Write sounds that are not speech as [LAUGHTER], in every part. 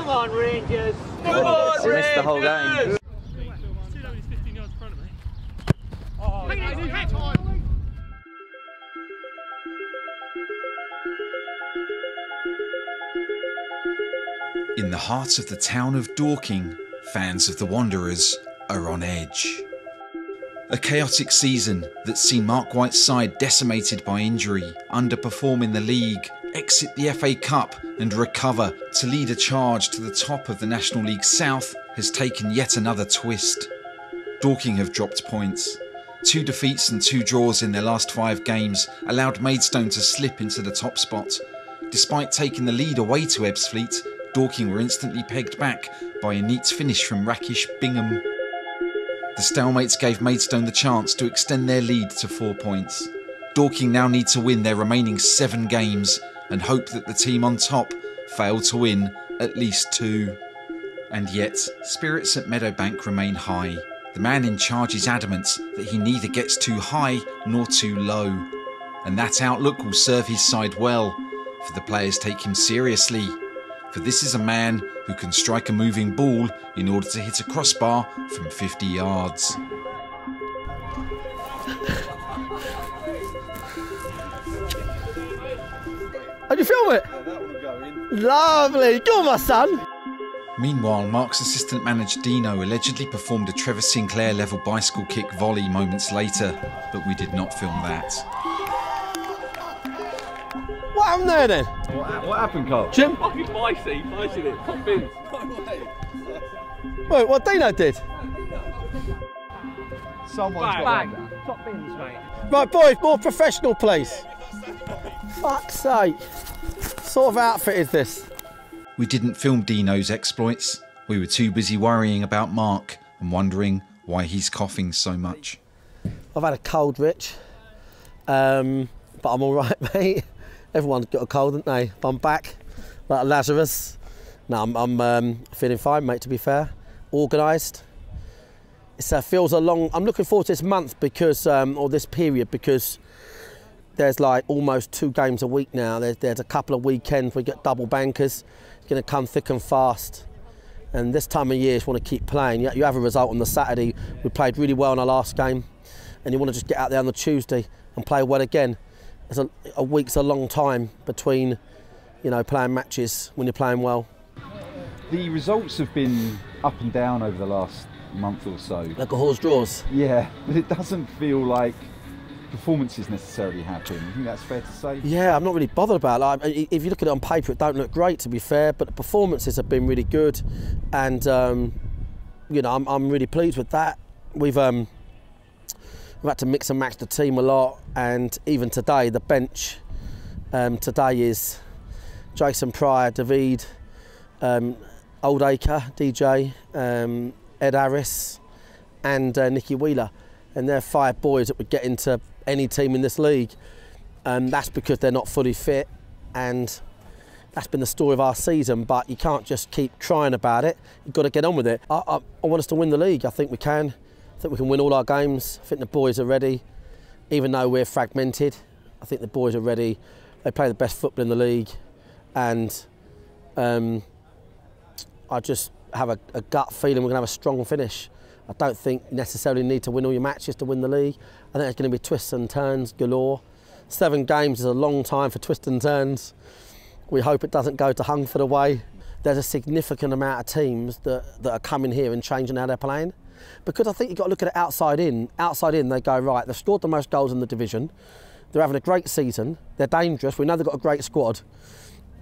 Come on, Rangers. Come on, Rangers. missed the whole game. In the heart of the town of Dorking, fans of the Wanderers are on edge. A chaotic season that's seen Marc White's side decimated by injury, underperform in the league, exit the FA Cup and recover to lead a charge to the top of the National League South has taken yet another twist. Dorking have dropped points. Two defeats and two draws in their last five games allowed Maidstone to slip into the top spot. Despite taking the lead away to Ebbsfleet, Dorking were instantly pegged back by a neat finish from Rakish Bingham. The stalemates gave Maidstone the chance to extend their lead to four points. Dorking now need to win their remaining seven games and hope that the team on top fail to win at least two. And yet, spirits at Meadowbank remain high. The man in charge is adamant that he neither gets too high nor too low. And that outlook will serve his side well, for the players take him seriously for this is a man who can strike a moving ball in order to hit a crossbar from 50 yards. [LAUGHS] How'd you film it? Lovely. Go on, my son. Meanwhile, Marc's assistant manager Dino allegedly performed a Trevor Sinclair level bicycle kick volley moments later, but we did not film that. What happened there then? What, what happened, Carl? Jim? Fucking Vicey, Vicey it, top bins. Wait, what Dino did? Someone's Bang, got bang. Top bins, mate. Right, boys, more professional, please. Fuck's sake. Sort of outfit is this? We didn't film Dino's exploits. We were too busy worrying about Marc and wondering why he's coughing so much. I've had a cold, Rich. Um, but I'm all right, [LAUGHS] mate. Everyone's got a cold, haven't they? But I'm back, like Lazarus. No, I'm, I'm um, feeling fine, mate. To be fair, organised. It uh, feels a long. I'm looking forward to this month because, um, or this period, because there's like almost two games a week now. There's, there's a couple of weekends we get double bankers. It's going to come thick and fast. And this time of year, you just want to keep playing. You, you have a result on the Saturday. We played really well in our last game, and you want to just get out there on the Tuesday and play well again it's a, a week's a long time between, you know, playing matches when you're playing well. The results have been up and down over the last month or so. Like a horse draws. Yeah, but it doesn't feel like performances necessarily happen. I think that's fair to say. Yeah, I'm not really bothered about it. Like, if you look at it on paper, it don't look great to be fair, but the performances have been really good, and um, you know, I'm, I'm really pleased with that. We've um, we've had to mix and match the team a lot, and even today, the bench um, today is Jason Pryor, David, um, Oldacre, DJ, um, Ed Harris, and uh, Nicky Wheeler, and they're five boys that would get into any team in this league. And that's because they're not fully fit, and that's been the story of our season. But you can't just keep trying about it. You've got to get on with it. I, I, I want us to win the league. I think we can. I think we can win all our games. I think the boys are ready, even though we're fragmented. I think the boys are ready. They play the best football in the league, and um, I just have a, a gut feeling we're going to have a strong finish. I don't think necessarily need to win all your matches to win the league. I think it's going to be twists and turns galore. Seven games is a long time for twists and turns. We hope it doesn't go to Hungerford away. There's a significant amount of teams that, that are coming here and changing how they're playing because I think you've got to look at it outside in. Outside in, they go, right, they've scored the most goals in the division. They're having a great season. They're dangerous. We know they've got a great squad.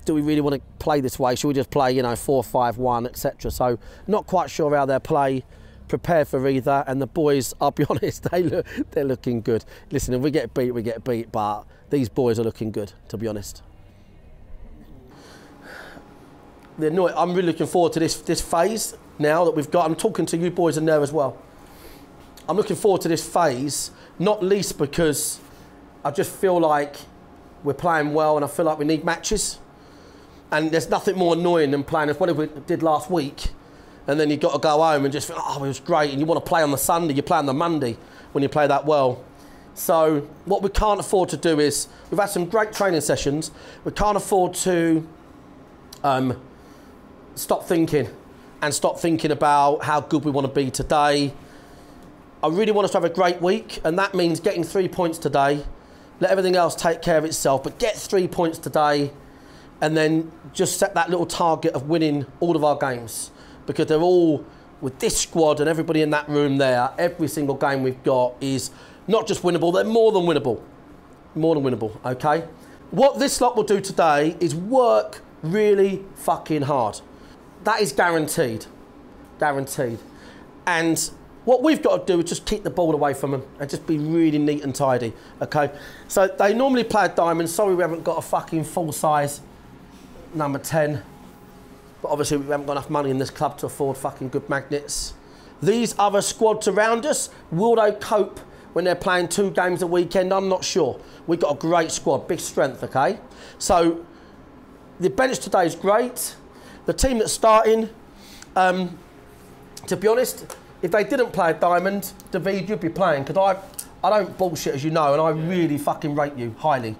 Do we really want to play this way? Should we just play, you know, 4 5 1, etc.? So, not quite sure how they'll play. Prepared for either. And the boys, I'll be [LAUGHS] honest, they look, they're looking good. Listen, if we get beat, we get beat. But these boys are looking good, to be honest. I'm really looking forward to this, this phase now that we've got, I'm talking to you boys in there as well. I'm looking forward to this phase, not least because I just feel like we're playing well and I feel like we need matches. And there's nothing more annoying than playing as what we did last week. And then you've got to go home and just, oh, it was great. And you want to play on the Sunday, you play on the Monday when you play that well. So what we can't afford to do is, we've had some great training sessions. We can't afford to um, stop thinking and stop thinking about how good we want to be today. I really want us to have a great week, and that means getting three points today. Let everything else take care of itself, but get three points today, and then just set that little target of winning all of our games because they're all with this squad and everybody in that room there. Every single game we've got is not just winnable; they're more than winnable, more than winnable. Okay. What this lot will do today is work really fucking hard. That is guaranteed. Guaranteed. And what we've got to do is just keep the ball away from them and just be really neat and tidy. Okay? So they normally play a diamond. Sorry, we haven't got a fucking full size number 10. But obviously, we haven't got enough money in this club to afford fucking good magnets. These other squads around us, will they cope when they're playing two games a weekend? I'm not sure. We've got a great squad, big strength, okay? So the bench today is great. The team that's starting, um, to be honest, if they didn't play a diamond, David, you'd be playing because I, I don't bullshit as you know, and I really fucking rate you highly.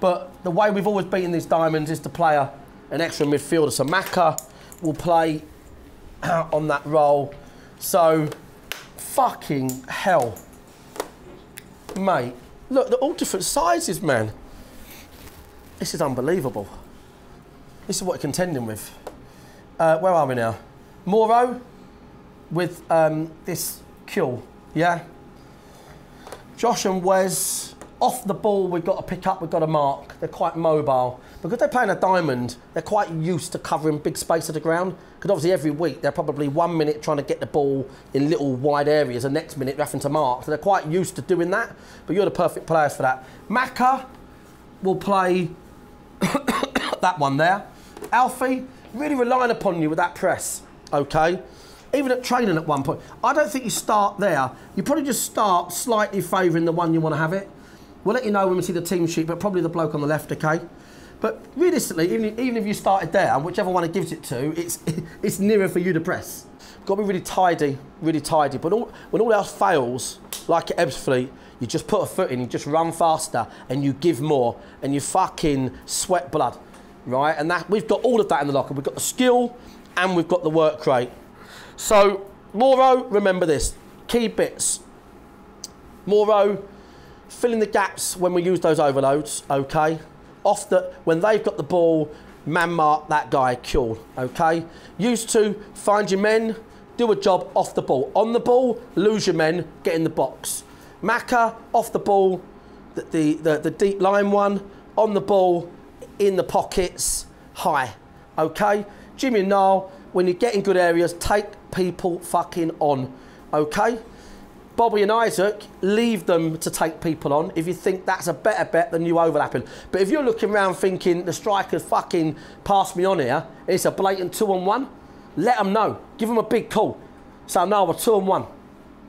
But the way we've always beaten these diamonds is to play a, an extra midfielder. So Maka will play [CLEARS THROAT] on that role. So fucking hell, mate. Look, they're all different sizes, man. This is unbelievable. This is what we're contending with. Uh, where are we now? Moro with um, this kill, yeah? Josh and Wes, off the ball, we've got to pick up, we've got to mark. They're quite mobile. Because they're playing a diamond, they're quite used to covering big space of the ground. Because obviously every week they're probably one minute trying to get the ball in little wide areas, and next minute they're having to mark. So they're quite used to doing that. But you're the perfect players for that. Maka will play [COUGHS] that one there. Alfie, really relying upon you with that press, okay? Even at training at one point. I don't think you start there. You probably just start slightly favouring the one you want to have it. We'll let you know when we see the team sheet, but probably the bloke on the left, okay? But realistically, even, even if you started there, and whichever one it gives it to, it's, [LAUGHS] it's nearer for you to press. Got to be really tidy, really tidy. But all, when all else fails, like at Ebbsfleet, you just put a foot in, you just run faster, and you give more, and you fucking sweat blood, right? And that we've got all of that in the locker. We've got the skill, and we've got the work rate. So, Moro, remember this. Key bits. Moro, fill in the gaps when we use those overloads, okay? Off the, when they've got the ball, man mark that guy, killed, okay? Used to find your men, do a job off the ball. On the ball, lose your men, get in the box. Maka, off the ball, the, the, the, the deep line one, on the ball, in the pockets, high, okay? Jimmy and Niall, when you get in good areas, take people fucking on, okay? Bobby and Isaac, leave them to take people on if you think that's a better bet than you overlapping. But if you're looking around thinking the striker's fucking passed me on here, it's a blatant two on one, let them know. Give them a big call. So now we're two on one,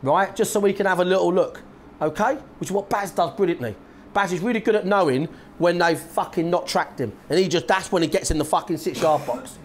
right? Just so we can have a little look, okay? Which is what Baz does brilliantly. Baz is really good at knowing when they've fucking not tracked him. And he just, that's when he gets in the fucking six yard box.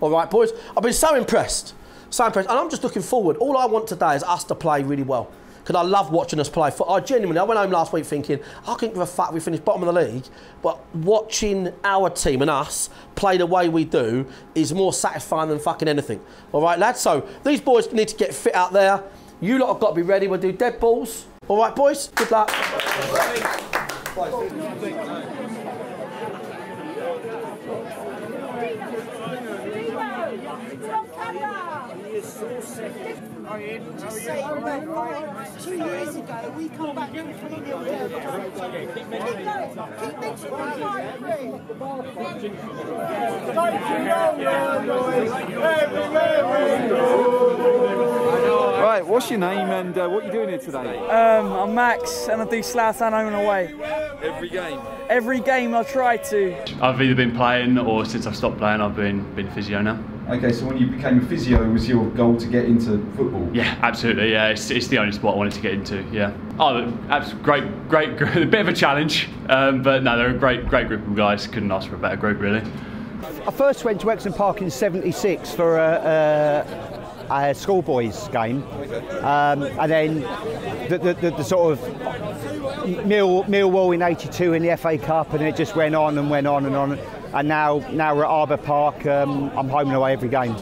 All right, boys? I've been so impressed. So impressed. And I'm just looking forward. All I want today is us to play really well. Because I love watching us play. I genuinely, I went home last week thinking, I couldn't give a fuck we finished bottom of the league. But watching our team and us play the way we do is more satisfying than fucking anything. All right, lads? So these boys need to get fit out there. You lot have got to be ready. We'll do dead balls. All right, boys? Good luck. Just say, right, two years ago, we come back from 3 0 down. Keep going. Keep mentioning the fight through. Right, what's your name and uh, what are you doing here today? Um, I'm Max and I do Slough home and away. Every game. Every game I try to. I've either been playing or since I've stopped playing, I've been been physio now. Okay, so when you became a physio, was your goal to get into football? Yeah, absolutely. Yeah, it's, it's the only sport I wanted to get into. Yeah. Oh, abs- great, great, great. [LAUGHS] A bit of a challenge, um, but no, they're a great, great group of guys. Couldn't ask for a better group, really. I first went to Wexham Park in '76 for a, a, a schoolboys game, um, and then the, the, the, the sort of Mill, Millwall in '82 in the FA Cup, and it just went on and went on and on. And now now we're at Arbour Park. Um, I'm home and away every game.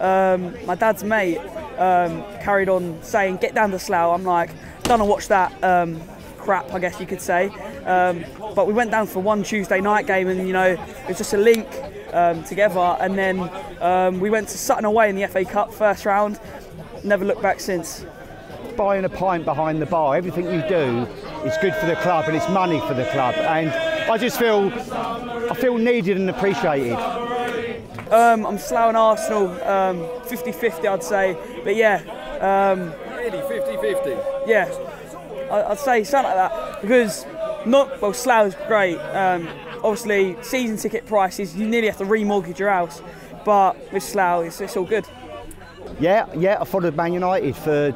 Um, my dad's mate um, carried on saying, "Get down to Slough." I'm like, "Don't watch that um, crap," I guess you could say. Um, but we went down for one Tuesday night game, and you know, it was just a link um, together. And then um, we went to Sutton away in the FA Cup first round. Never looked back since. Buying a pint behind the bar, everything you do is good for the club and it's money for the club. And I just feel, I feel needed and appreciated. Um, I'm Slough and Arsenal, um, 50-50 I'd say. But yeah. Um, really, 50-50? Yeah, I, I'd say something like that because not well. Slough's great. Um, obviously, season ticket prices you nearly have to remortgage your house, but with Slough, it's, it's all good. Yeah, yeah. I followed Man United for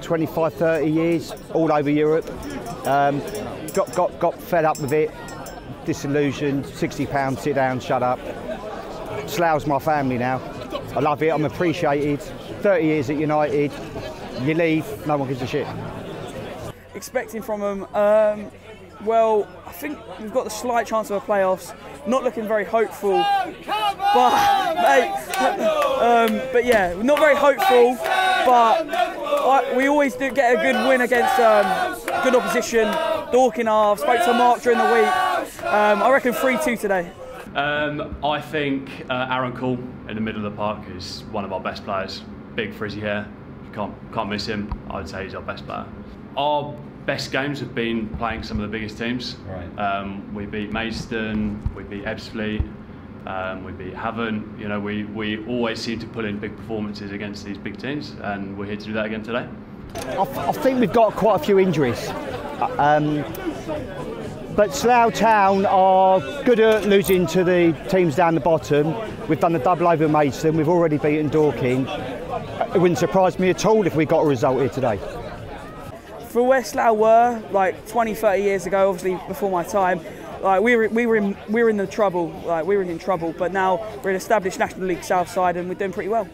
25, 30 years, all over Europe. Um, got got got fed up with it, disillusioned. 60 pounds, sit down, shut up. Slough's my family now. I love it. I'm appreciated. 30 years at United. You leave, no one gives a shit. Expecting from them, um, well, I think we've got the slight chance of a playoffs. Not looking very hopeful, but mate, [LAUGHS] um, but yeah, not very hopeful. But I, we always do get a good win against um, good opposition. Dorking half. Spoke to Marc during the week. Um, I reckon three-two today. Um, I think uh, Aaron Kuhl in the middle of the park is one of our best players. Big frizzy hair, can't can't miss him. I'd say he's our best player. Our best games have been playing some of the biggest teams. Right. Um, we beat Maidstone, we beat Ebbsfleet, um, we beat Havant. You know, we, we always seem to pull in big performances against these big teams, and we're here to do that again today. I, I think we've got quite a few injuries. Um, but Slough Town are good at losing to the teams down the bottom. We've done the double over Maidstone. We've already beaten Dorking. It wouldn't surprise me at all if we got a result here today. For where Slough were like 20, 30 years ago, obviously before my time, like we were, we were in, we were in the trouble. Like we were in trouble, but now we're an established National League South side, and we're doing pretty well.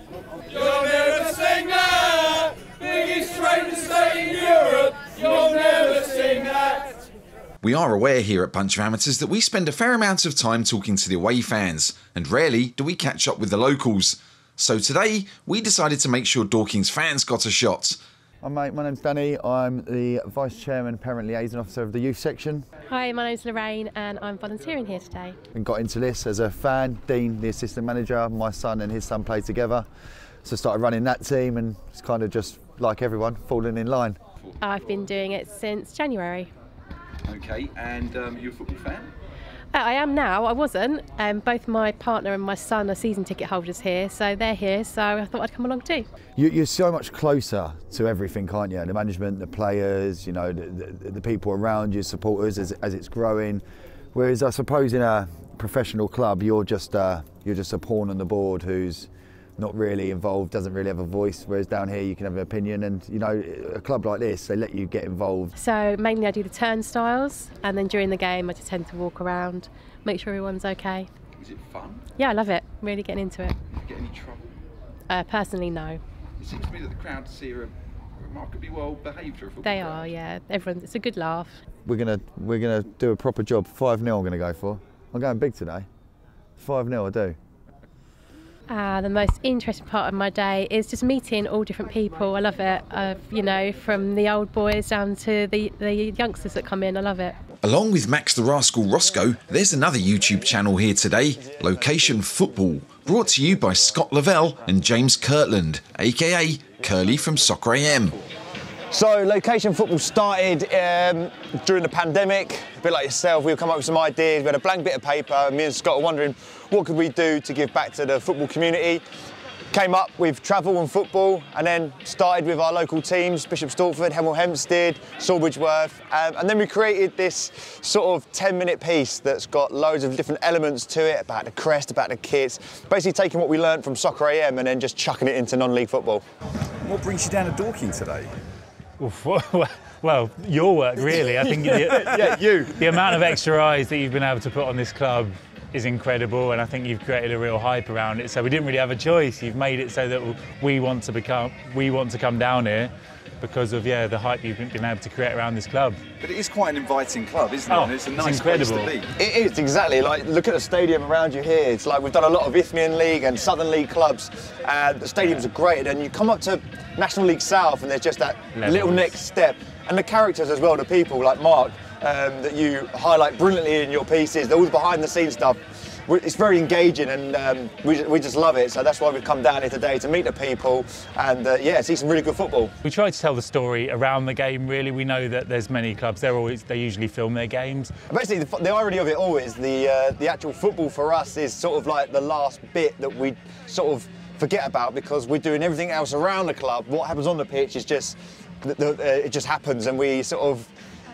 You're never sing that! Biggest train to stay in Europe! You'll never sing that! We are aware here at Bunch of Amateurs that we spend a fair amount of time talking to the away fans, and rarely do we catch up with the locals. So today, we decided to make sure Dorking's fans got a shot. Hi mate, my name's Danny. I'm the Vice Chairman, Parent Liaison Officer of the Youth Section. Hi, my name's Lorraine and I'm volunteering here today. And got into this as a fan. Dean, the assistant manager, my son and his son played together. So started running that team and it's kind of just like everyone, falling in line. I've been doing it since January. Okay, and um, you're a football fan? Uh, I am now, I wasn't. Um, both my partner and my son are season ticket holders here, so they're here, so I thought I'd come along too. You, you're so much closer to everything, aren't you? The management, the players, you know, the, the, the people around you, supporters as, as it's growing. Whereas I suppose in a professional club, you're just uh, you're just a pawn on the board who's not really involved, doesn't really have a voice. Whereas down here, you can have an opinion, and you know, a club like this, they let you get involved. So mainly I do the turnstiles, and then during the game, I just tend to walk around, make sure everyone's okay. Is it fun? Yeah, I love it. Really getting into it. Do you get any trouble? Uh, personally, no. It seems to me that the crowd here are remarkably well behaved for a They crowd. are, yeah. Everyone, it's a good laugh. We're gonna we're gonna do a proper job. Five 0 I'm gonna go for. I'm going big today. Five 0 I do. Uh, the most interesting part of my day is just meeting all different people. I love it. Uh, you know, from the old boys down to the, the youngsters that come in. I love it. Along with Max the Rascal Roscoe, there's another YouTube channel here today, Location Football, brought to you by Scott Lavelle and James Kirtland, aka Curly from Soccer AM. So, location football started um, during the pandemic. A bit like yourself, we've come up with some ideas. We had a blank bit of paper. And me and Scott were wondering what could we do to give back to the football community. Came up with travel and football, and then started with our local teams: Bishop Stortford, Hemel Hempstead, Sawbridgeworth, um, and then we created this sort of 10-minute piece that's got loads of different elements to it about the crest, about the kits. Basically, taking what we learned from Soccer AM and then just chucking it into non-league football. What brings you down to Dorking today? [LAUGHS] Well, your work really. I think the, [LAUGHS] Yeah, you. the amount of extra eyes that you've been able to put on this club is incredible, and I think you've created a real hype around it. So we didn't really have a choice. You've made it so that we want to become, we want to come down here because of yeah the hype you've been able to create around this club. But it is quite an inviting club, isn't it? Oh, and it's a it's nice incredible. place to be. It is exactly like look at the stadium around you here. It's like we've done a lot of Isthmian League and Southern League clubs, and the stadiums are great. And you come up to National League South, and there's just that Levels. little next step, and the characters as well, the people like Marc um, that you highlight brilliantly in your pieces, all the behind the scenes stuff. It's very engaging, and um, we, we just love it. So that's why we've come down here today to meet the people and uh, yeah, see some really good football. We try to tell the story around the game. Really, we know that there's many clubs. They're always they usually film their games. Basically, the, the irony of it all is the uh, the actual football for us is sort of like the last bit that we sort of forget about because we're doing everything else around the club. What happens on the pitch is just the, the, uh, it just happens, and we sort of.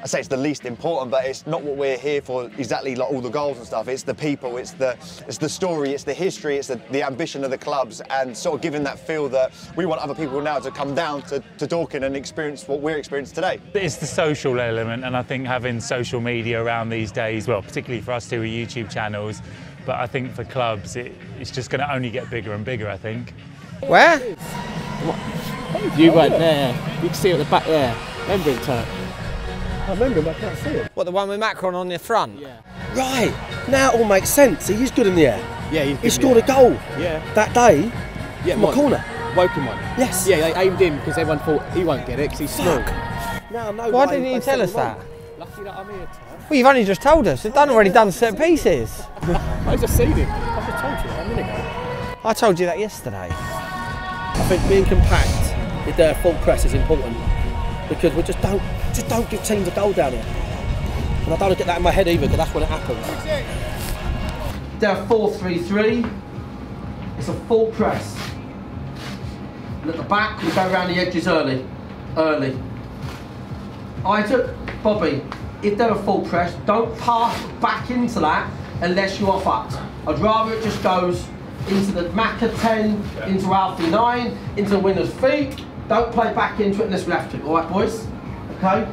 I say it's the least important, but it's not what we're here for. Exactly like all the goals and stuff. It's the people, it's the it's the story, it's the history, it's the, the ambition of the clubs, and sort of giving that feel that we want other people now to come down to, to Dorking and experience what we're experiencing today. It's the social element, and I think having social media around these days, well, particularly for us two with YouTube channels, but I think for clubs, it, it's just going to only get bigger and bigger. I think. Where? You weren't there. You can see it at the back there. Remember it, Turk? I remember him, I can't see it. What, the one with Macron on the front? Yeah. Right, now it all makes sense. He is good in the air. Yeah, he's He scored a goal Yeah. that day Yeah, from a corner. Woking one. Yes. Yeah, they aimed him because everyone thought he won't get it because he's small. Now, no Why didn't you tell us that? Lucky that I'm here, Tom. Well, you've only just told us. They've done already done set pieces. [LAUGHS] I just seen him. I just told you that a minute ago. I told you that yesterday. I think being compact with their full press is important because we just don't just don't give teams a goal down here. And I don't want to get that in my head either because that's when it happens. They're 4-3-3. It's a full press. And at the back, we go around the edges early. Early. I Isaac, Bobby, if they're a full press, don't pass back into that unless you are fucked. I'd rather it just goes into the Macca 10, into Alfie 9, into the winner's feet. Don't play back into it unless we have to. All right, boys? Okay?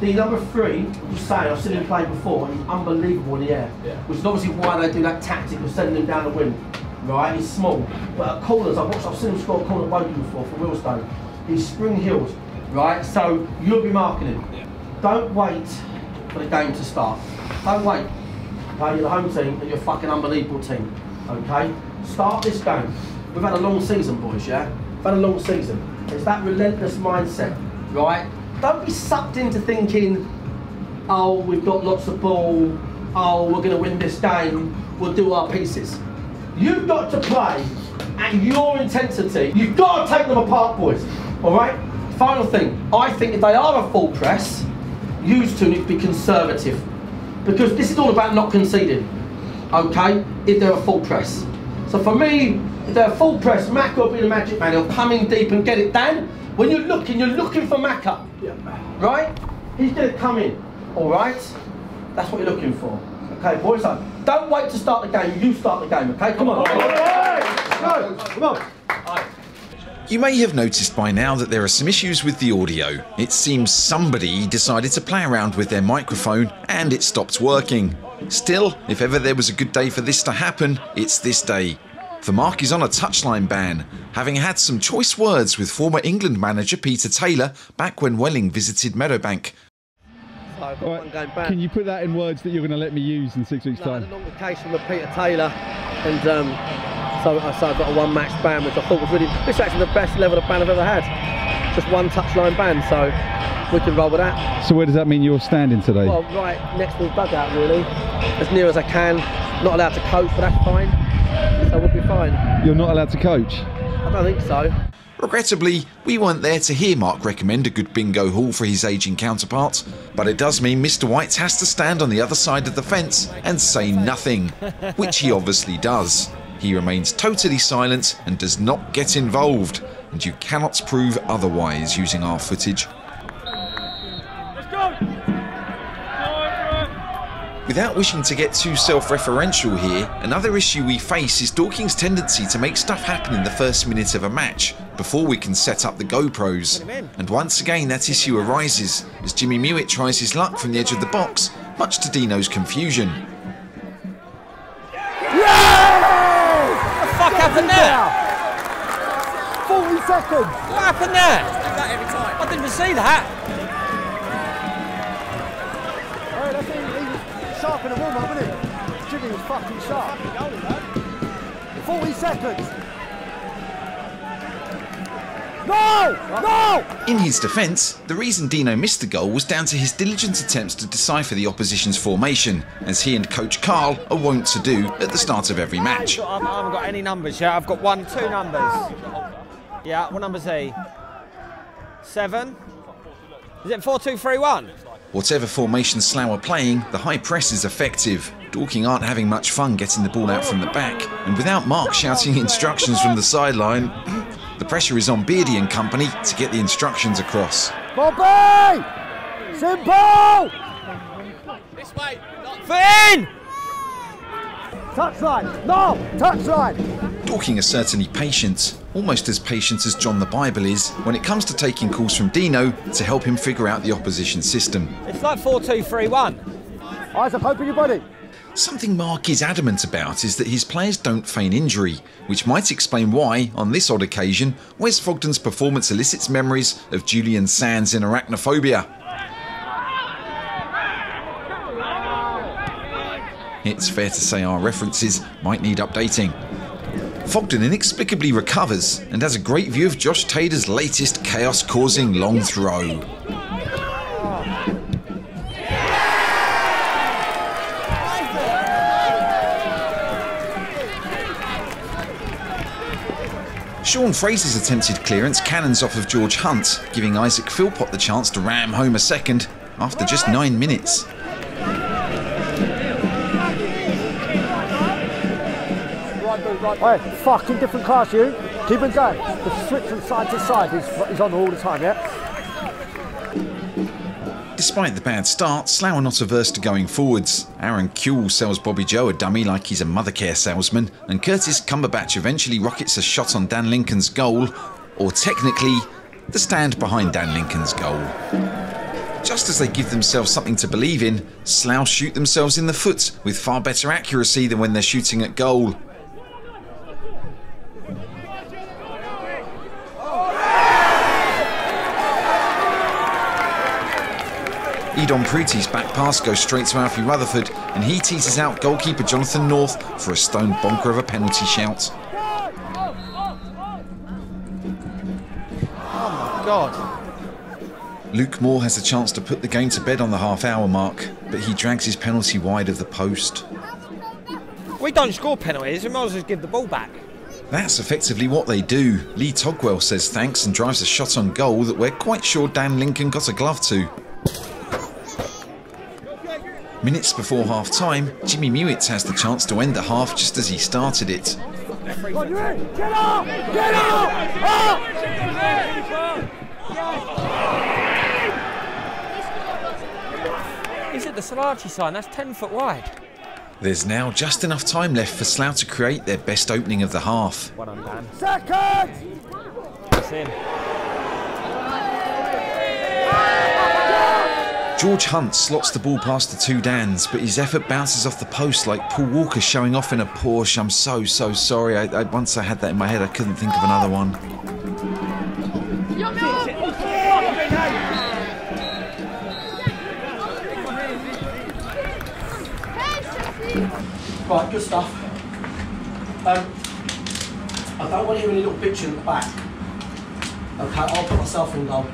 The number three, I'm just saying, I've seen him play before, and he's unbelievable in the air. Which is obviously why they do that tactic of sending him down the wing. Right? He's small. But at corners, I've watched, I've seen him score a corner Woking before for Willstone. He's spring heeled. Right? So you'll be marking him. Don't wait for the game to start. Don't wait. Okay, you're the home team and you're a fucking unbelievable team. Okay? Start this game. We've had a long season, boys, yeah? Had a long season. It's that relentless mindset, right? Don't be sucked into thinking, oh, we've got lots of ball, oh, we're going to win this game, we'll do our pieces. You've got to play at your intensity. You've got to take them apart, boys. All right? Final thing. I think if they are a full press, used to need to be conservative. Because this is all about not conceding. Okay? If they're a full press. So for me, the full press, Macca will be the magic man. He'll come in deep and get it down. When you're looking, you're looking for Macca. Right? He's going to come in. All right? That's what you're looking for. Okay, boys, so don't wait to start the game. You start the game, okay? Come on. Go, come on. You may have noticed by now that there are some issues with the audio. It seems somebody decided to play around with their microphone and it stopped working. Still, if ever there was a good day for this to happen, it's this day. For Marc is on a touchline ban, having had some choice words with former England manager Peter Taylor back when Welling visited Meadowbank. So one game back. Can you put that in words that you're going to let me use in six weeks' No, I had time? a long vacation with Peter Taylor, and um, so, so I've got a one match ban, which I thought was really. This is actually the best level of ban I've ever had. Just one touchline ban, so we can roll with that. So where does that mean you're standing today? Well, right next to the dugout, really, as near as I can. Not allowed to coach, but that's fine. So we'll be fine. You're not allowed to coach. I don't think so. Regrettably, we weren't there to hear Marc recommend a good bingo hall for his ageing counterpart, but it does mean Mr. White has to stand on the other side of the fence and say nothing, which he obviously does. He remains totally silent and does not get involved, and you cannot prove otherwise using our footage. Without wishing to get too self-referential here, another issue we face is Dorking's tendency to make stuff happen in the first minute of a match, before we can set up the GoPros. And once again that issue arises, as Jimmy Muitt tries his luck from the edge of the box, much to Dino's confusion. What the fuck happened there? Seconds. What happened there? I didn't even see that. Oh, that's he, he was sharp in the warm up, wasn't he? Jimmy was fucking sharp. 40 seconds. No! No! In his defence, the reason Dino missed the goal was down to his diligent attempts to decipher the opposition's formation, as he and coach Carl are wont to do at the start of every match. I haven't got any numbers yet. I've got one, two numbers. Yeah, what number's he? Seven? Is it four, two, three, one? Whatever formation Slough are playing, the high press is effective. Dorking aren't having much fun getting the ball out from the back, and without Marc shouting instructions from the sideline, [CLEARS THROAT] the pressure is on Beardy and company to get the instructions across. Bobby! Simple! This way. Foot in! Touchline! No! Touchline! Dorking are certainly patient, almost as patient as John the Bible is when it comes to taking calls from Dino to help him figure out the opposition system. It's like four, two, three, one. Isaac, open your body. Something Marc is adamant about is that his players don't feign injury, which might explain why, on this odd occasion, Wes Fogden's performance elicits memories of Julian Sands in arachnophobia. It's fair to say our references might need updating. Fogden inexplicably recovers and has a great view of Josh Taylor's latest chaos causing long throw. Sean Fraser's attempted clearance cannons off of George Hunt, giving Isaac Philpott the chance to ram home a second after just nine minutes. Hey, fucking different class, you. Keep it going. The switch from side to side is, is on all the time, yeah? Despite the bad start, Slough are not averse to going forwards. Aaron Kuhl sells Bobby Joe a dummy like he's a mothercare salesman, and Curtis Cumberbatch eventually rockets a shot on Dan Lincoln's goal, or technically, the stand behind Dan Lincoln's goal. Just as they give themselves something to believe in, Slough shoot themselves in the foot with far better accuracy than when they're shooting at goal. Edon Pruti's back pass goes straight to Alfie Rutherford, and he teases out goalkeeper Jonathan North for a stone bonker of a penalty shout. Oh my god. Luke Moore has a chance to put the game to bed on the half hour mark, but he drags his penalty wide of the post. We don't score penalties, we might as well give the ball back. That's effectively what they do. Lee Togwell says thanks and drives a shot on goal that we're quite sure Dan Lincoln got a glove to. Minutes before half time, Jimmy Mewitz has the chance to end the half just as he started it. Get up! Get Is it the Salachi sign? That's 10 foot wide. There's now just enough time left for Slough to create their best opening of the half. Well done, Dan. Second! That's him. George Hunt slots the ball past the two Dans, but his effort bounces off the post like Paul Walker showing off in a Porsche. I'm so, so sorry. I, I, once I had that in my head, I couldn't think of another one. Right, good stuff. Um, I don't want to hear any little bitching at the back. Okay, I'll put myself in goal.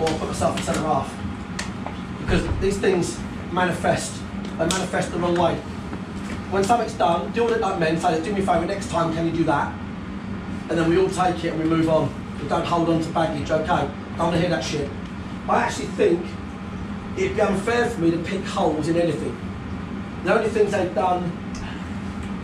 Or I'll put myself in centre half. Because these things manifest. They manifest the wrong way. When something's done, do what it like men, say, do me a favour, next time can you do that? And then we all take it and we move on. We don't hold on to baggage, okay? I don't want to hear that shit. I actually think it'd be unfair for me to pick holes in anything. The only things they've done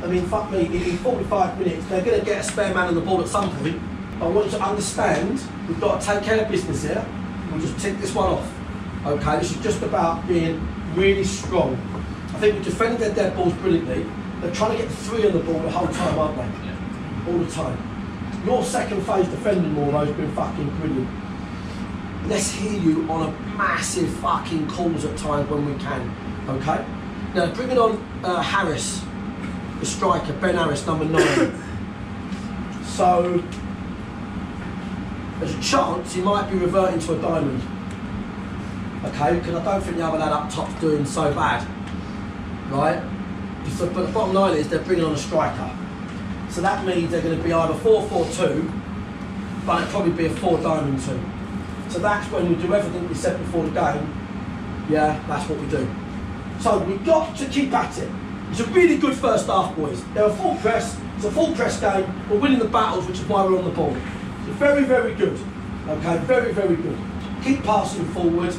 I mean, fuck me, in 45 minutes, they're going to get a spare man on the ball at some point. I want you to understand, we've got to take care of business here. We'll just tick this one off. Okay, this is just about being really strong. I think we defended their dead balls brilliantly. They're trying to get three on the ball the whole time, aren't they? All the time. Your second phase defending more has been fucking brilliant. Let's hear you on a massive fucking calls at times when we can. Okay? Now bringing on uh, Harris the striker, Ben Harris, number nine. [COUGHS] so, there's a chance he might be reverting to a diamond. Okay, because I don't think the other lad up top's doing so bad. Right? So, but the bottom line is they're bringing on a striker. So that means they're going to be either 4 4 2, but it'll probably be a 4 diamond 2. So that's when we do everything we said before the game. Yeah, that's what we do. So we've got to keep at it. It's a really good first half, boys. They're a full press, it's a full press game. We're winning the battles, which is why we're on the ball. So very, very good. Okay, very, very good. Keep passing forward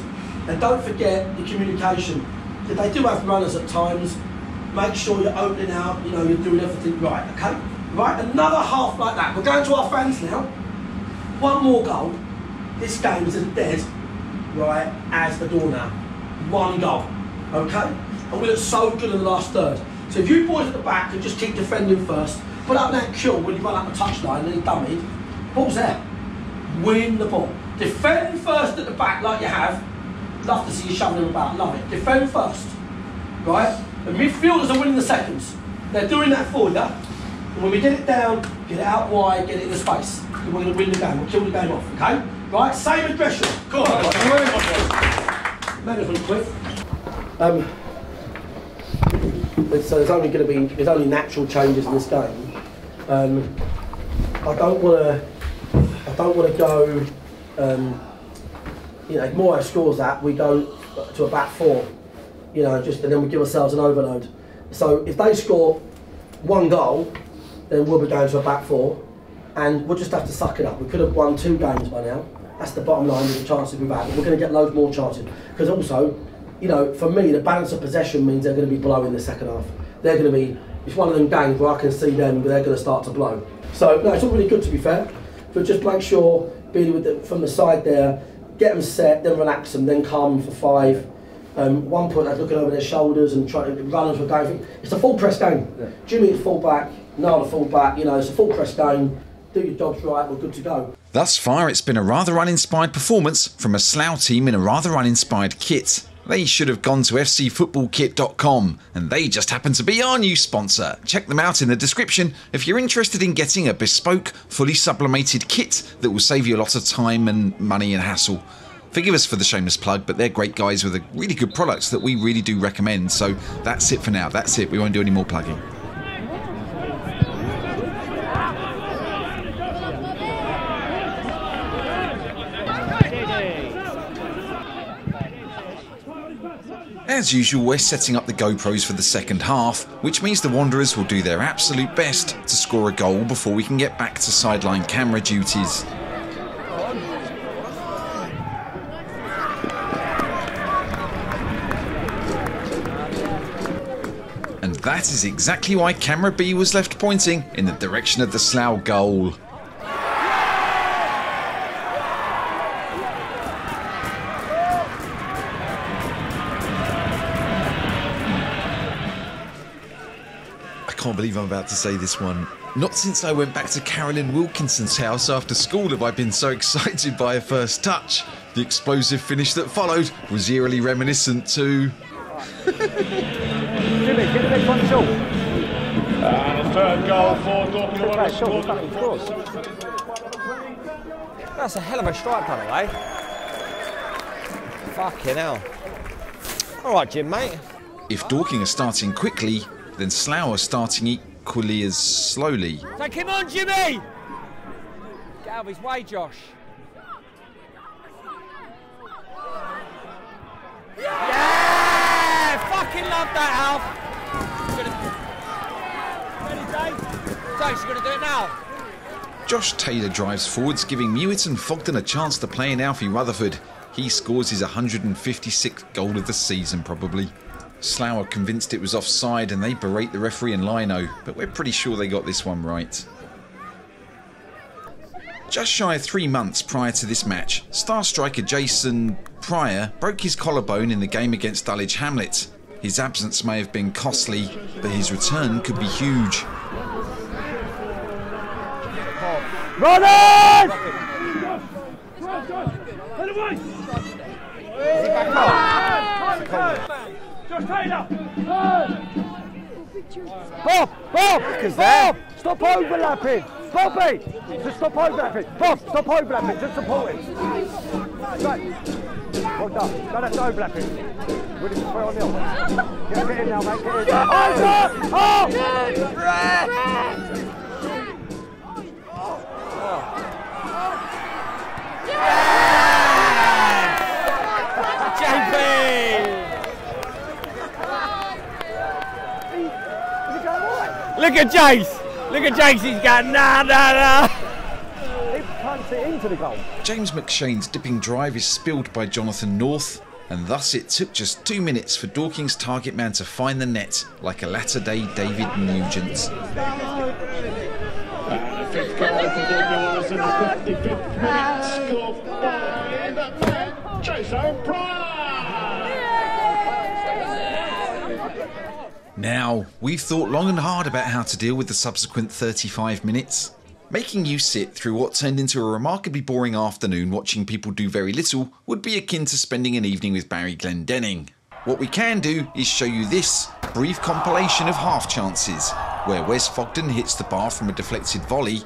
and don't forget the communication. If they do have runners at times, make sure you're opening out, you know, you're doing everything right, okay? Right, another half like that. We're going to our fans now. One more goal. This game is as dead, right, as the door now. One goal, okay? And we look so good in the last third. So if you boys at the back can just keep defending first, put up that kill when you run up the touchline and he's dummied, ball's there. Win the ball. Defend first at the back like you have. Love to see you shoving them about, love it. Defend first, right? The midfielders are winning the seconds. They're doing that for you. And when we get it down, get it out wide, get it in the space. And we're going to win the game. We'll kill the game off, okay? Right, same aggression. Go on. Management quick. Um, so there's only going to be there's only natural changes in this game. Um, I don't want to I don't want to go. Um, you know, if Moore scores that we go to a back four. You know, just and then we give ourselves an overload. So if they score one goal, then we'll be going to a back four, and we'll just have to suck it up. We could have won two games by now. That's the bottom line with the chances we've had. We're going to get loads more chances because also, you know, for me, the balance of possession means they're going to be blowing the second half. They're going to be. It's one of them games where I can see them. They're going to start to blow. So no, it's all really good to be fair, but just make sure being with the, from the side there, get them set, then relax them, then calm them for five. Um, one point, they're looking over their shoulders and trying to run for going. It's a full press game. Jimmy is full back, Niall full back. You know, it's a full press game. Do your jobs right, we're good to go. Thus far, it's been a rather uninspired performance from a Slough team in a rather uninspired kit. They should have gone to fcfootballkit.com, and they just happen to be our new sponsor. Check them out in the description if you're interested in getting a bespoke, fully sublimated kit that will save you a lot of time and money and hassle. Forgive us for the shameless plug, but they're great guys with a really good products that we really do recommend. So that's it for now. That's it. We won't do any more plugging. As usual, we're setting up the GoPros for the second half, which means the Wanderers will do their absolute best to score a goal before we can get back to sideline camera duties. And that is exactly why camera B was left pointing in the direction of the Slough goal. Can't believe I'm about to say this one. Not since I went back to Carolyn Wilkinson's house after school have I been so [LAUGHS] excited by a first touch. The explosive finish that followed was eerily reminiscent to. Jimmy, get the next one short. And a third goal for Dorking That's a hell of a strike, by the way. Fucking hell. All right, Jim, mate. If Dorking are starting quickly, then Slough starting equally as slowly. Take him on, Jimmy! Get out of his way, Josh. Yeah! Fucking love that, Alf. Ready, Dave? Dave, you're gonna do it now? Josh Taylor drives forwards, giving Muitt and Fogden a chance to play in Alfie Rutherford. He scores his 156th goal of the season, probably. Slough are convinced it was offside and they berate the referee and Lino, but we're pretty sure they got this one right. Just shy of three months prior to this match, star striker Jason Pryor broke his collarbone in the game against Dulwich Hamlet. His absence may have been costly, but his return could be huge. Running! Josh Taylor! Bob! Bob! Bob! Stop overlapping! Bobby! Just stop overlapping. Bob, stop overlapping. Just support him. Right. Well done. No, that's overlapping. To play on the other. Get, get in now, mate. Get in. Oh, oh! Look at Jace. Look at Jace. He's got nah, nah, nah. He punts it into the goal. James McShane's dipping drive is spilled by Jonathan North, and thus it took just two minutes for Dorking's target man to find the net like a latter day David Nugent. Fifth goal for Dorking was in the 55th minute, scored by Jason Prior. Now, we've thought long and hard about how to deal with the subsequent 35 minutes. Making you sit through what turned into a remarkably boring afternoon watching people do very little would be akin to spending an evening with Barry Glendenning. What we can do is show you this brief compilation of half chances, where Wes Fogden hits the bar from a deflected volley,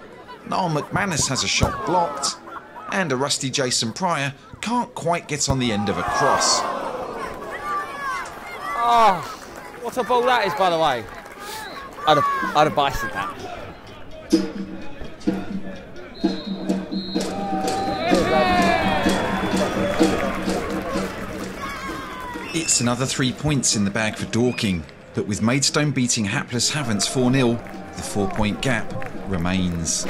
Niall McManus has a shot blocked, and a rusty Jason Prior can't quite get on the end of a cross. Oh, what a ball that is, by the way. I'd have, I'd have bited that. It's another three points in the bag for Dorking, but with Maidstone beating hapless Havants 4 0, the four point gap remains.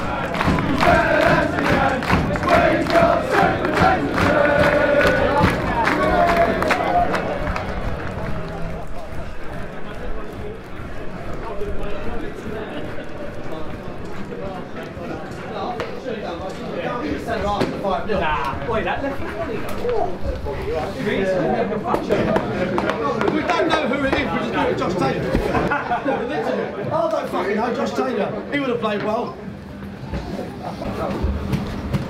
We don't know who it is, we just know it's Josh Taylor. I don't fucking know Josh Taylor. He would have played well.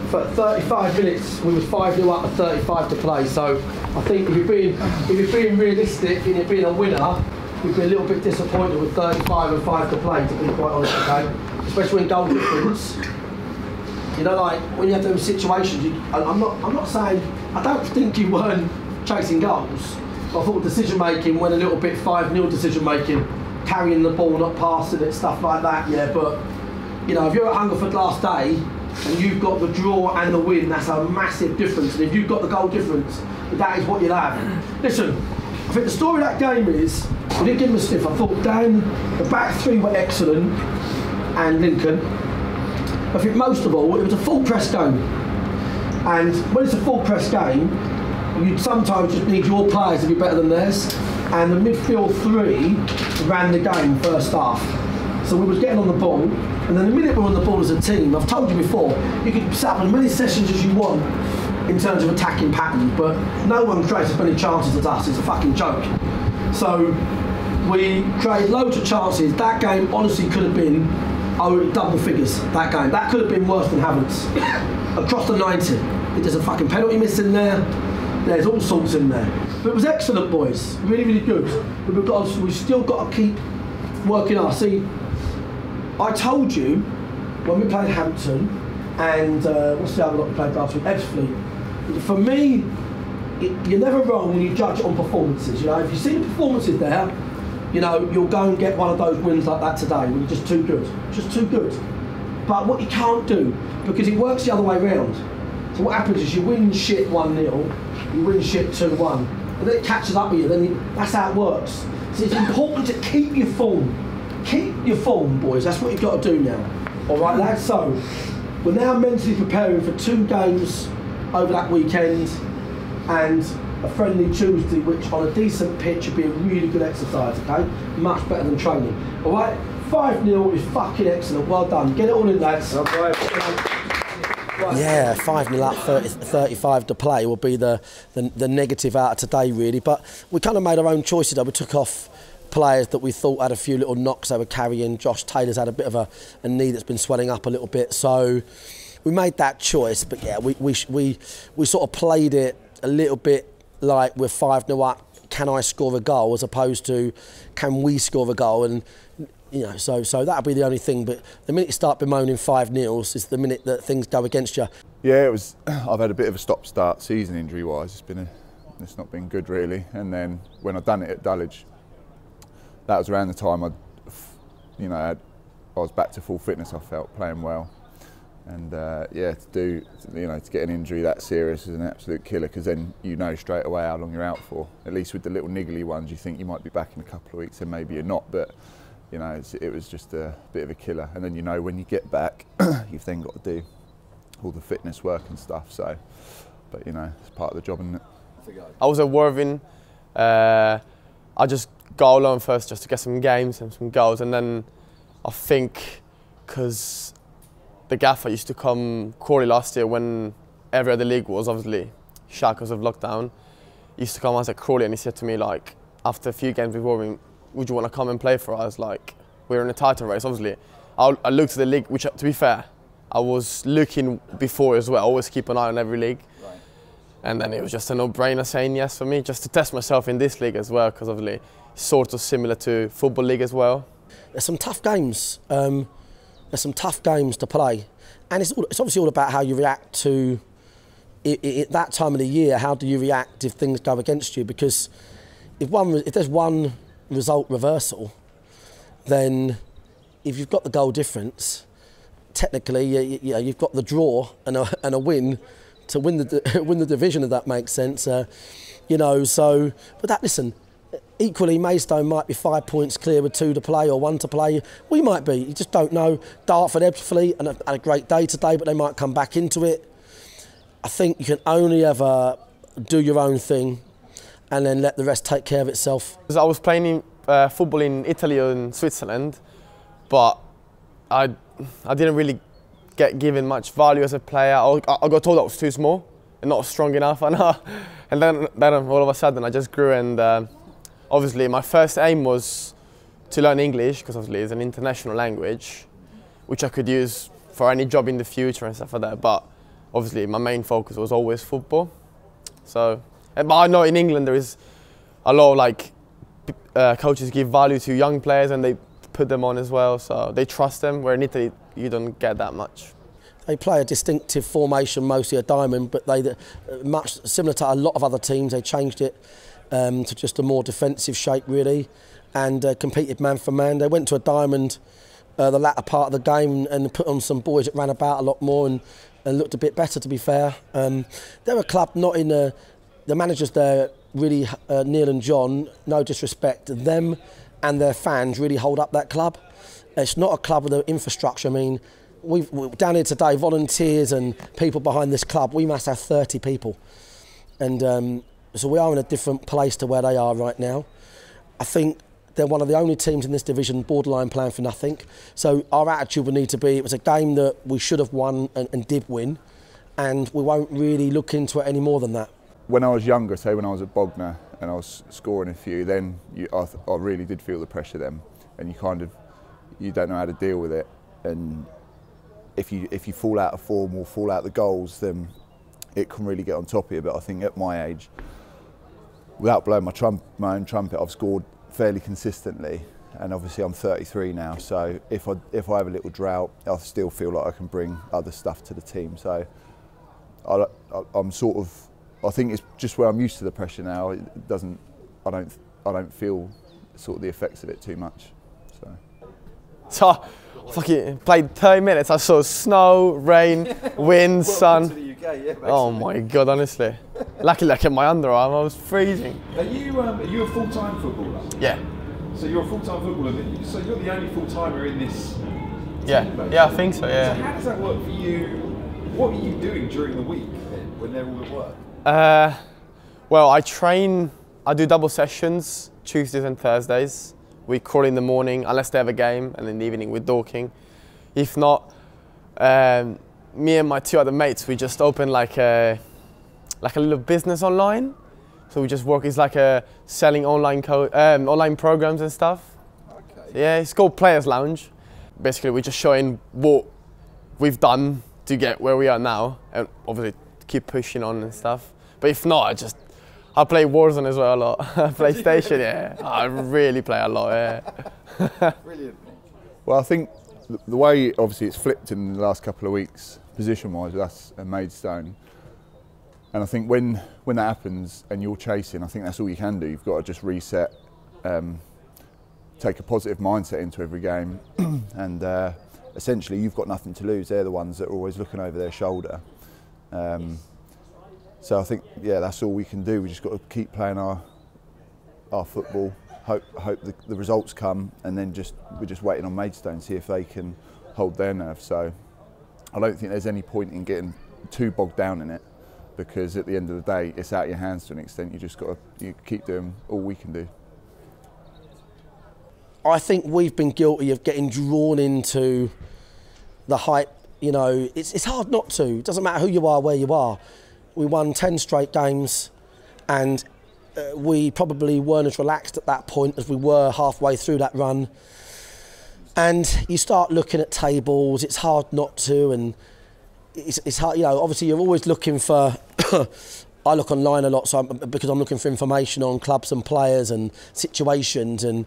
For 35 minutes, we were 5 0 up to 35 to play. So I think if you're being if you're being realistic and you're being a winner, you'd be a little bit disappointed with 35 and 5 to play. To be quite honest, okay, especially when goal difference. You know, like when you have those situations, you, I'm not I'm not saying I don't think you weren't chasing goals. I thought decision making went a little bit 5 0 decision making, carrying the ball, not passing it, stuff like that. Yeah, but you know, if you're at Hungerford last day and you've got the draw and the win, that's a massive difference. And if you've got the goal difference, that is what you'll have. Listen, I think the story of that game is, we didn't give him a sniff. I thought Dan, the back three were excellent, and Lincoln. I think most of all, it was a full press game. And when it's a full press game, you sometimes just need your players to be better than theirs. And the midfield three ran the game first half. So we was getting on the ball, and then the minute we're on the ball as a team, I've told you before, you can set up as many sessions as you want in terms of attacking patterns, but no one creates as many chances as us. It's a fucking joke. So we created loads of chances. That game honestly could have been oh, double figures. That game. That could have been worse than Havants. [COUGHS] Across the 90. There's a fucking penalty miss in there. There's all sorts in there. But it was excellent, boys. Really, really good. But we've, got, we've still got to keep working our. See, I told you when we played Hampton and uh, what's the other lot we played last week? Ebbsfleet. For me, it, you're never wrong when you judge on performances. You know, if you see the performances there, you know you'll go and get one of those wins like that today. You're just too good, just too good. But what you can't do because it works the other way round. So what happens is you win shit one 0 you win shit two one, and then it catches up with you. Then you, that's how it works. So it's important to keep your form. Keep your form, boys. That's what you've got to do now. All right, lads. So we're now mentally preparing for two games over that weekend and a friendly Tuesday, which on a decent pitch would be a really good exercise. Okay, much better than training. All right, five 0 is fucking excellent. Well done. Get it all in, lads. Yeah, 5 0 up, 30, 35 to play will be the, the, the negative out of today, really. But we kind of made our own choices, though. We took off players that we thought had a few little knocks they were carrying. Josh Taylor's had a bit of a, a knee that's been swelling up a little bit. So we made that choice. But yeah, we, we, we, we sort of played it a little bit like we're 5 0 up. Can I score a goal as opposed to can we score a goal? And You know, so so that'll be the only thing. But the minute you start bemoaning five nils is the minute that things go against you. Yeah, it was. [CLEARS THROAT] I've had a bit of a stop-start season injury-wise. It's been a, it's not been good really. And then when I done it at Dulwich, that was around the time I, you know, I was back to full fitness. I felt playing well, and uh, yeah, to do, you know, to get an injury that serious is an absolute killer because then you know straight away how long you're out for. At least with the little niggly ones, you think you might be back in a couple of weeks, and maybe you're not, but. You know, it was just a bit of a killer, and then you know when you get back, [CLEARS THROAT] you've then got to do all the fitness work and stuff. So, but you know, it's part of the job, isn't it? I was at Worthing. Uh, I just go along first just to get some games and some goals, and then I think because the gaffer used to come Crawley last year when every other league was obviously shut because of lockdown. He used to come as a Crawley and he said to me like after a few games with Worthing, would you want to come and play for us? Like we're in a title race, obviously. I, I looked at the league, which to be fair, I was looking before as well. I always keep an eye on every league. And then it was just a no-brainer saying yes for me, just to test myself in this league as well, because obviously sort of similar to football league as well. There's some tough games. Um, there's some tough games to play, and it's, all, it's obviously all about how you react to it, it, that time of the year. How do you react if things go against you? Because if one, if there's one result reversal, then if you've got the goal difference, technically you, you know, you've got the draw and a, and a win to win the [LAUGHS] win the division. If that makes sense, uh, you know. So, but that listen. Equally, Maidstone might be five points clear with two to play or one to play. We might be. You just don't know. Dartford, Ebbsfleet, and had a great day today, but they might come back into it. I think you can only ever do your own thing, and then let the rest take care of itself. I was playing in, uh, football in Italy and Switzerland, but I I didn't really get given much value as a player. I, I got told I was too small and not strong enough. [LAUGHS] And, uh, and then, then all of a sudden I just grew and uh, obviously my first aim was to learn English because obviously it's an international language which I could use for any job in the future and stuff like that. But obviously my main focus was always football. So, but I know in England there is a lot of like uh, coaches give value to young players and they put them on as well, so they trust them. Where in Italy, you don't get that much. They play a distinctive formation, mostly a diamond, but they uh, much similar to a lot of other teams. They changed it um, to just a more defensive shape, really, and uh, competed man for man. They went to a diamond uh, the latter part of the game and put on some boys that ran about a lot more and, and looked a bit better. To be fair, um, they're a club not in the the managers there. Really, uh, Neil and John. No disrespect, them and their fans really hold up that club. It's not a club with the infrastructure. I mean, we've, down here today, volunteers and people behind this club. We must have 30 people, and um, so we are in a different place to where they are right now. I think they're one of the only teams in this division borderline playing for nothing. So our attitude would need to be: it was a game that we should have won and, and did win, and we won't really look into it any more than that. When I was younger, say when I was at Bognor, and I was scoring a few, then you, I, I, really did feel the pressure then, and you kind of you don't know how to deal with it, and if you if you fall out of form or fall out the goals, then it can really get on top of you. But I think at my age, without blowing my trump my own trumpet, I've scored fairly consistently, and obviously I'm 33 now. So if I if I have a little drought, I still feel like I can bring other stuff to the team. So I, I, I'm sort of I think it's just where I'm used to the pressure now. It doesn't, I don't, I don't feel sort of the effects of it too much. So. So, I fucking played 30 minutes. I saw snow, rain, [LAUGHS] wind, sun. UK, yeah, oh my god, honestly. Luckily, I kept my underarm. I was freezing. Are you, um, are you a full-time footballer? Yeah. So you're a full-time footballer. So you're the only full-timer in this. Yeah. team, Yeah, I think so. Yeah. So how does that work for you? What are you doing during the week then, when they're all at work? Uh, well, I train, I do double sessions Tuesdays and Thursdays. We crawl in the morning, unless they have a game, and in the evening we're Dorking. If not, um, me and my two other mates, we just open like a, like a little business online. So we just work, it's like a selling online, co- um, online programs and stuff. Okay. Yeah, it's called Players Lounge. Basically, we're just showing what we've done to get where we are now, and obviously keep pushing on and stuff. But if not, I just I play Warzone as well a lot. [LAUGHS] PlayStation, yeah. I really play a lot. Yeah. [LAUGHS] Brilliant. Well, I think the, the way obviously it's flipped in the last couple of weeks, position-wise, with us and Maidstone. And I think when when that happens and you're chasing, I think that's all you can do. You've got to just reset, um, take a positive mindset into every game, [CLEARS THROAT] and uh, essentially you've got nothing to lose. They're the ones that are always looking over their shoulder. Um, so I think yeah, that's all we can do. We just got to keep playing our our football. Hope hope the, the results come, and then just we're just waiting on Maidstone to see if they can hold their nerve. So I don't think there's any point in getting too bogged down in it because at the end of the day, it's out of your hands to an extent. You just got to you keep doing all we can do. I think we've been guilty of getting drawn into the hype. You know, it's, it's hard not to. It doesn't matter who you are, where you are. We won 10 straight games and uh, we probably weren't as relaxed at that point as we were halfway through that run. And you start looking at tables, it's hard not to. And it's, it's hard, you know, obviously you're always looking for. [COUGHS] I look online a lot so I'm, because I'm looking for information on clubs and players and situations. And,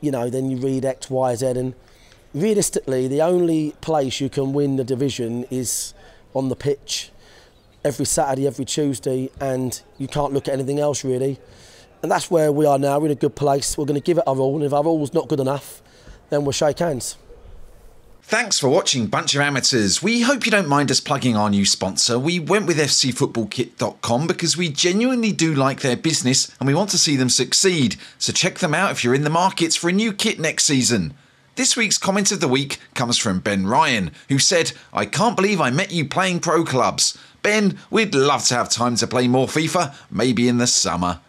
you know, then you read X, Y, Z. And realistically, the only place you can win the division is on the pitch every Saturday, every Tuesday, and you can't look at anything else really. And that's where we are now. We're in a good place. We're going to give it our all, and if our all's not good enough, then we'll shake hands. Thanks for watching Bunch of Amateurs. We hope you don't mind us plugging our new sponsor. We went with FCFootballKit.com because we genuinely do like their business and we want to see them succeed. So check them out if you're in the markets for a new kit next season. This week's comment of the week comes from Ben Ryan, who said, I can't believe I met you playing pro clubs. Ben, we'd love to have time to play more FIFA, maybe in the summer.